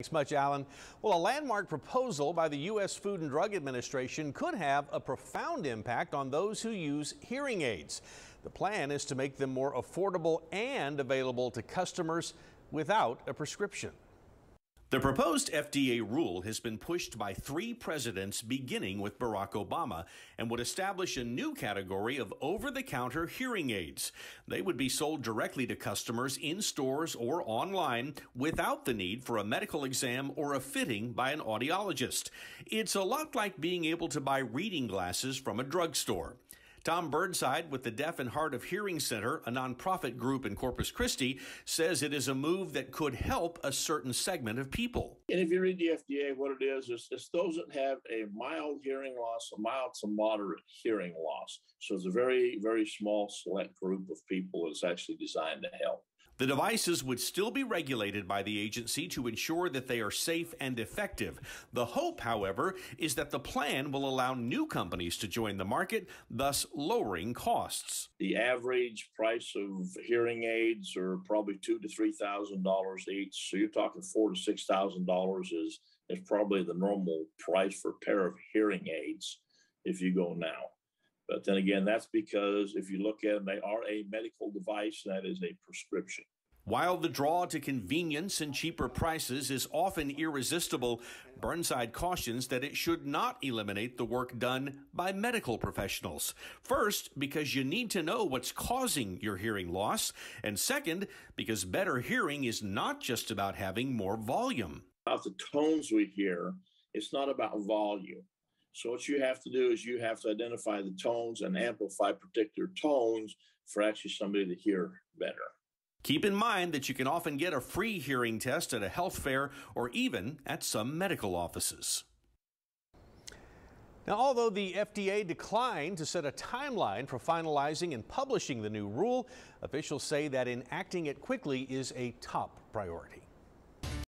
Thanks much, Alan. Well, a landmark proposal by the U.S. Food and Drug Administration could have a profound impact on those who use hearing aids. The plan is to make them more affordable and available to customers without a prescription. The proposed FDA rule has been pushed by three presidents, beginning with Barack Obama, and would establish a new category of over the counter hearing aids. They would be sold directly to customers in stores or online without the need for a medical exam or a fitting by an audiologist. It's a lot like being able to buy reading glasses from a drugstore. Tom Burnside with the Deaf and Hard of Hearing Center, a nonprofit group in Corpus Christi, says it is a move that could help a certain segment of people. And if you read the FDA, what it is, is it's those that have a mild hearing loss, a mild to moderate hearing loss. So it's a very, very small select group of people it's actually designed to help. The devices would still be regulated by the agency to ensure that they are safe and effective. The hope, however, is that the plan will allow new companies to join the market, thus lowering costs. The average price of hearing aids are probably two to three thousand dollars each. So you're talking four to six thousand dollars is is probably the normal price for a pair of hearing aids if you go now. But then again, that's because if you look at them, they are a medical device that is a prescription. While the draw to convenience and cheaper prices is often irresistible, Burnside cautions that it should not eliminate the work done by medical professionals. First, because you need to know what's causing your hearing loss, and second, because better hearing is not just about having more volume. About the tones we hear, it's not about volume. So what you have to do is you have to identify the tones and amplify particular tones for actually somebody to hear better. Keep in mind that you can often get a free hearing test at a health fair or even at some medical offices. Now, although the FDA declined to set a timeline for finalizing and publishing the new rule, officials say that enacting it quickly is a top priority.